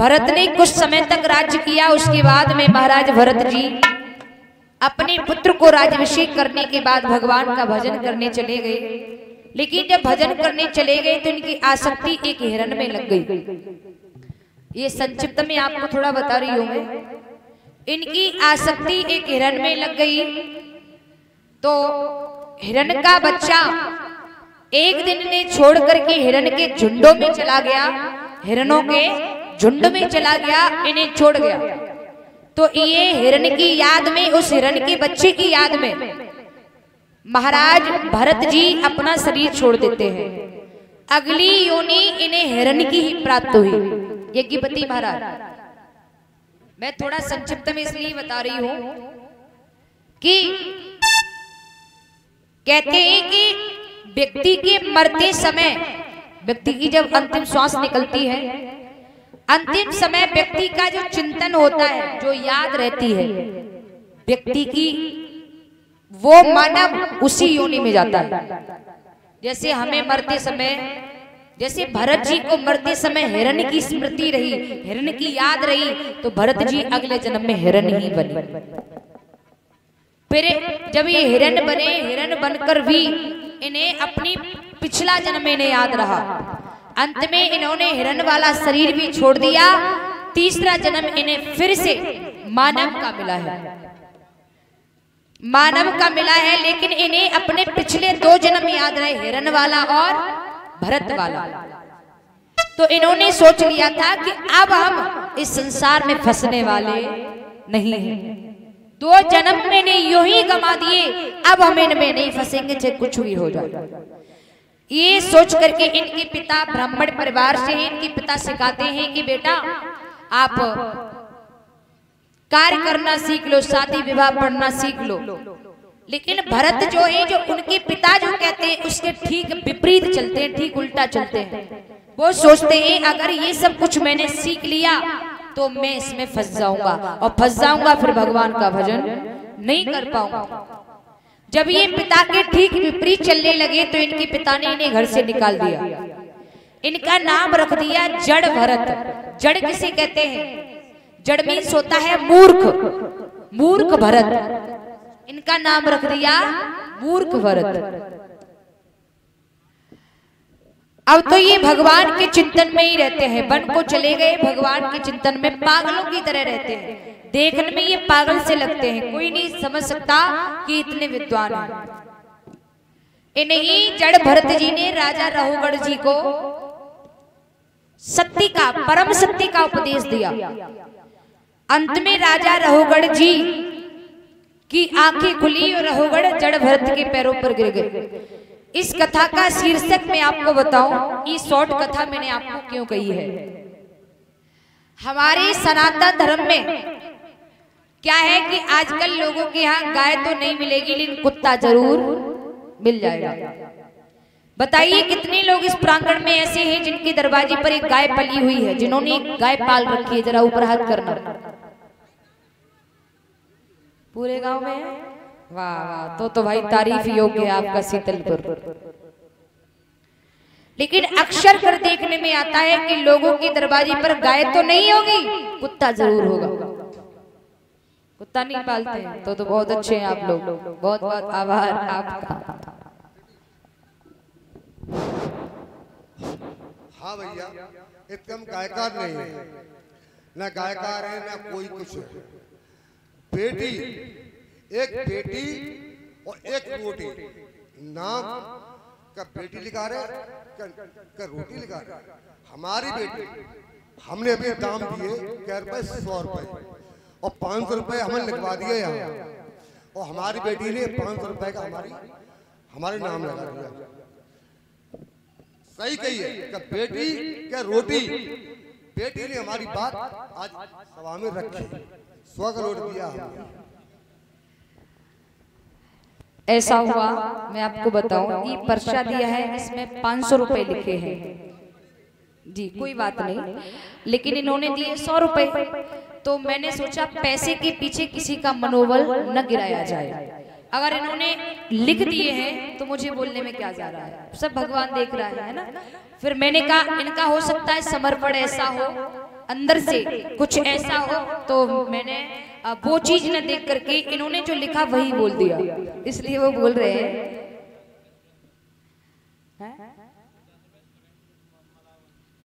भरत ने कुछ समय तक राज्य किया उसके बाद में महाराज भरत जी अपने पुत्र को राजभिषेक करने के बाद भगवान का भजन करने चले गए। लेकिन जब भजन करने चले गए तो इनकी आसक्ति एक हिरण में लग गई। ये संक्षिप्त में आपको थोड़ा बता रही हूँ मैं। इनकी आसक्ति एक हिरण में लग गई। तो हिरण का बच्चा एक दिन ने छोड़ करके हिरण के झुंडों में चला गया। हिरणों के झुंड में चला गया इन्हें छोड़ गया। तो ये हिरण की याद में उस हिरण के बच्चे की याद में महाराज भरत जी अपना शरीर छोड़ देते हैं। अगली योनि इन्हें हिरण की ही प्राप्त हुई यज्ञपति महाराज। मैं थोड़ा संक्षिप्त में इसलिए बता रही हूँ कि कहते हैं कि व्यक्ति के मरते समय व्यक्ति की जब अंतिम श्वास निकलती है अंतिम समय व्यक्ति का जो चिंतन होता है जो याद रहती है व्यक्ति की वो मानव उसी योनि में जाता है। जैसे हमें मरते समय जैसे भरत जी को मरते समय हिरण की स्मृति रही हिरण की याद रही तो भरत जी अगले जन्म में हिरण ही बने। फिर जब ये हिरण बने हिरण बनकर भी इन्हें अपनी पिछला जन्म इन्हें याद रहा। अंत में इन्होंने हिरण वाला शरीर भी छोड़ दिया। तीसरा जन्म इन्हें फिर से मानव का मिला है। मानव का मिला है लेकिन इन्हें अपने पिछले दो जन्म याद रहे हिरण वाला और भरत वाला। तो इन्होंने सोच लिया था कि अब हम इस संसार में फंसने वाले नहीं हैं। दो जन्म मैंने यूँ ही गमा दिए अब हम इनमें नहीं फंसेंगे चाहे कुछ भी हो जाए। ये सोच करके इनके पिता ब्राह्मण परिवार से इनके पिता सिखाते हैं कि बेटा, आप कार्य करना सीख लो, शादी विवाह पढ़ना सीख लो। लेकिन भरत जो है, जो उनके पिता जो कहते हैं, उसके ठीक विपरीत चलते हैं, ठीक उल्टा चलते हैं। वो सोचते हैं, अगर ये सब कुछ मैंने सीख लिया तो मैं इसमें फंस जाऊँगा। और फंस जाऊँगा फिर भगवान का भजन नहीं कर पाऊँगा। जब ये पिता के ठीक विपरीत चलने लगे तो इनके पिता ने इन्हें घर से निकाल दिया। इनका नाम रख दिया जड़ भरत। जड़ किसे कहते हैं? जड़ मीन्स होता है मूर्ख। मूर्ख भरत। इनका नाम रख दिया मूर्ख भरत। अब तो ये भगवान के चिंतन में ही रहते हैं। वन को चले गए भगवान के चिंतन में पागलों की तरह रहते हैं। देखने में ये पागल से लगते हैं। कोई नहीं समझ सकता कि इतने विद्वान हैं। इन्हीं जड़ भरत जी ने राजा रहुगढ़ जी को सत्य का परम सत्य का उपदेश दिया। अंत में राजा रहुगढ़ जी की आँखें खुली और रहुगढ़ जड़ भरत के पैरों पर गिर गए। इस कथा का शीर्षक मैं आपको बताऊँ, ये शॉर्ट कथा मैंने आपको क्यों कही है? हमारे सनातन धर्म में क्या है कि आजकल लोगों के यहाँ गाय तो नहीं मिलेगी, लेकिन कुत्ता ज़रूर मिल जाएगा। बताइए, कितने लोग इस प्रांगण में ऐसे हैं जिनके दरवाजे पर एक गाय पली हुई है, जिन्होंने गाय पाल रखी है, जरा ऊपर हाथ करना। पूरे गाँव में? वाह वाह तो तो भाई तारीफ़ योग्य है आपका शीतलपुर लेकिन अक्सर कर देखने में आता है कि लोगों के दरवाजे पर गाय तो नहीं होगी कुत्ता ज़रूर होगा। कुत्ता नहीं पालते हैं तो तो बहुत अच्छे हैं आप लोग। बहुत बहुत आभार आपका। हाँ भैया एकदम गायकार नहीं है। ना गायकार है ना कोई कुछ है। बेटी एक बेटी और एक रोटी। नाम का बेटी लिखा रहे का, रोटी लिखा रहे। हमारी बेटी हमने अभी दाम दिए क्या रुपए सौ रुपए। और पाँच सौ रुपए हमें लिखवा दिए यहाँ। और हमारी बेटी ने पाँच सौ रुपए का हमारी हमारे नाम लगा दिया। सही कही है। कि बेटी क्या रोटी। बेटी ने हमारी बात आज सभा में रखी। स्व का लोट दिया। हमने ऐसा हुआ मैं आपको बताऊँ ये पर्चा दिया है इसमें पाँच सौ रुपए लिखे हैं। जी कोई बात नहीं। लेकिन इन्होंने दिए सौ रुपए। तो मैंने सोचा पैसे के पीछे किसी का मनोबल न गिराया जाए। अगर इन्होंने लिख दिए हैं तो मुझे बोलने में क्या जा रहा है? सब भगवान देख रहा है ना फिर मैंने कहा इनका हो सकता है समर्पण ऐसा हो अंदर से कुछ ऐसा हो तो मैंने वो चीज़ न देख करके इन्होंने जो लिखा वही बोल दिया इसलिए वो बोल रहे हैं?